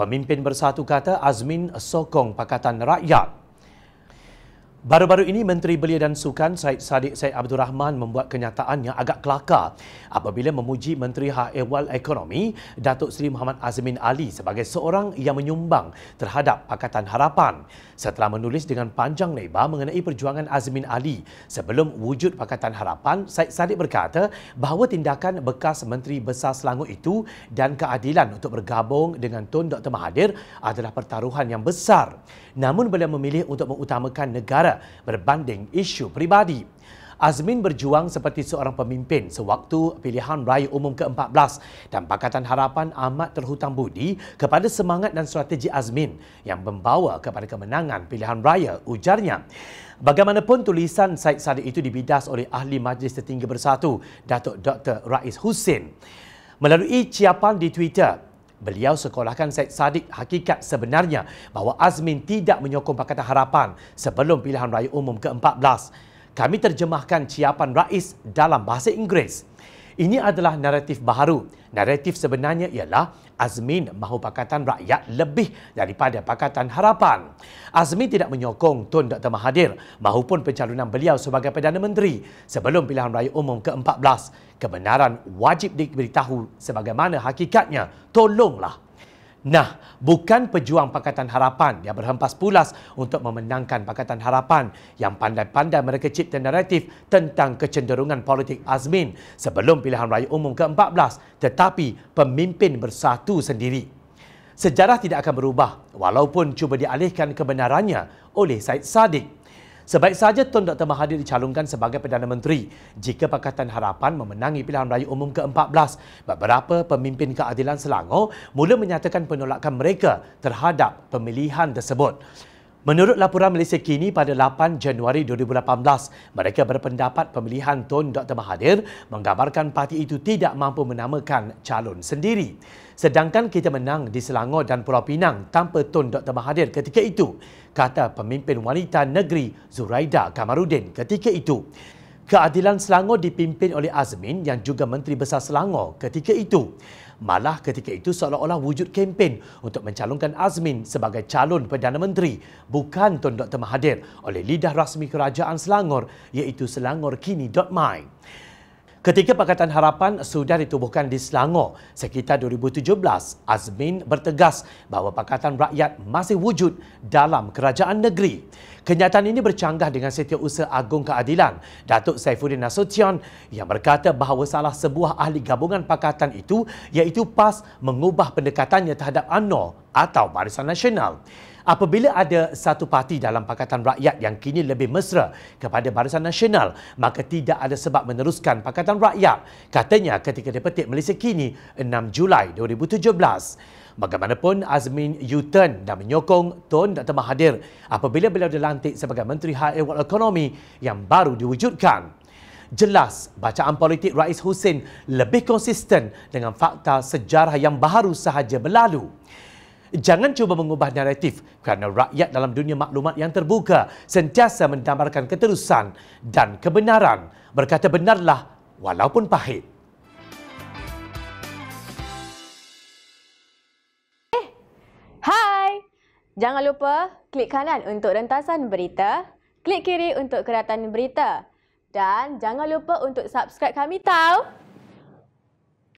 Pemimpin Bersatu kata Azmin sokong Pakatan Rakyat. Baru-baru ini Menteri Belia dan Sukan Syed Saddiq Syed Abdul Rahman membuat kenyataan yang agak kelakar apabila memuji Menteri Hak Ehwal Ekonomi Datuk Seri Muhammad Azmin Ali sebagai seorang yang menyumbang terhadap Pakatan Harapan. Setelah menulis dengan panjang lebar mengenai perjuangan Azmin Ali sebelum wujud Pakatan Harapan, Syed Saddiq berkata bahawa tindakan bekas Menteri Besar Selangor itu dan keadilan untuk bergabung dengan Tun Dr. Mahathir adalah pertaruhan yang besar. Namun beliau memilih untuk mengutamakan negara negara berbanding isu peribadi. Azmin berjuang seperti seorang pemimpin sewaktu pilihan raya umum ke-14 dan Pakatan Harapan amat terhutang budi kepada semangat dan strategi Azmin yang membawa kepada kemenangan pilihan raya, ujarnya. Bagaimanapun tulisan Syed Saddiq itu dibidas oleh Ahli Majlis Tertinggi Bersatu, Datuk Dr. Rais Hussein. Melalui ciapan di Twitter, Beliau sekolahkan Syed Saddiq hakikat sebenarnya bahawa Azmin tidak menyokong Pakatan Harapan sebelum pilihan raya umum ke-14. Kami terjemahkan ciapan Rais dalam bahasa Inggeris. Ini adalah naratif baharu. Naratif sebenarnya ialah Azmin mahu Pakatan Rakyat lebih daripada Pakatan Harapan. Azmin tidak menyokong Tun Dr. Mahathir mahupun pencalonan beliau sebagai Perdana Menteri sebelum pilihan raya umum ke-14. Kebenaran wajib diberitahu sebagaimana hakikatnya. Tolonglah. Nah, bukan pejuang Pakatan Harapan yang berhempas pulas untuk memenangkan Pakatan Harapan yang pandai-pandai mereka cipta naratif tentang kecenderungan politik Azmin sebelum pilihan raya umum ke-14 tetapi pemimpin bersatu sendiri. Sejarah tidak akan berubah walaupun cuba dialihkan kebenarannya oleh Said Sadiq. Sebaik saja Tun Dr. Mahathir dicalonkan sebagai Perdana Menteri jika Pakatan Harapan memenangi pilihan raya umum ke-14. Beberapa pemimpin keadilan Selangor mula menyatakan penolakan mereka terhadap pemilihan tersebut. Menurut laporan Malaysia kini pada 8 Januari 2018, mereka berpendapat pemilihan Tun Dr. Mahathir menggambarkan parti itu tidak mampu menamakan calon sendiri. Sedangkan kita menang di Selangor dan Pulau Pinang tanpa Tun Dr. Mahathir ketika itu, kata pemimpin wanita negeri Zuraida Kamarudin ketika itu. Keadilan Selangor dipimpin oleh Azmin yang juga Menteri Besar Selangor ketika itu. Malah ketika itu seolah-olah wujud kempen untuk mencalonkan Azmin sebagai calon Perdana Menteri bukan Tun Dr. Mahathir oleh lidah rasmi Kerajaan Selangor iaitu selangorkini.my. Ketika Pakatan Harapan sudah ditubuhkan di Selangor sekitar 2017, Azmin bertegas bahawa Pakatan Rakyat masih wujud dalam kerajaan negeri. Kenyataan ini bercanggah dengan Setiausaha Agung Keadilan, Datuk Saifuddin Nasution yang berkata bahawa salah sebuah ahli gabungan pakatan itu iaitu PAS mengubah pendekatannya terhadap ANO atau Barisan Nasional. Apabila ada satu parti dalam Pakatan Rakyat yang kini lebih mesra kepada Barisan Nasional, maka tidak ada sebab meneruskan Pakatan Rakyat. Katanya ketika dipetik Malaysia kini 6 Julai 2017. Bagaimanapun Azmin U-turn dan menyokong Tun Dr. Mahathir apabila beliau dilantik sebagai Menteri Hak Ehwal Ekonomi yang baru diwujudkan. Jelas bacaan politik Rais Hussein lebih konsisten dengan fakta sejarah yang baru sahaja berlalu. Jangan cuba mengubah naratif kerana rakyat dalam dunia maklumat yang terbuka sentiasa mendamparkan keterusan dan kebenaran. Berkata benarlah walaupun pahit. Eh, hai! Jangan lupa klik kanan untuk rentasan berita, klik kiri untuk keratan berita dan jangan lupa untuk subscribe kami tahu.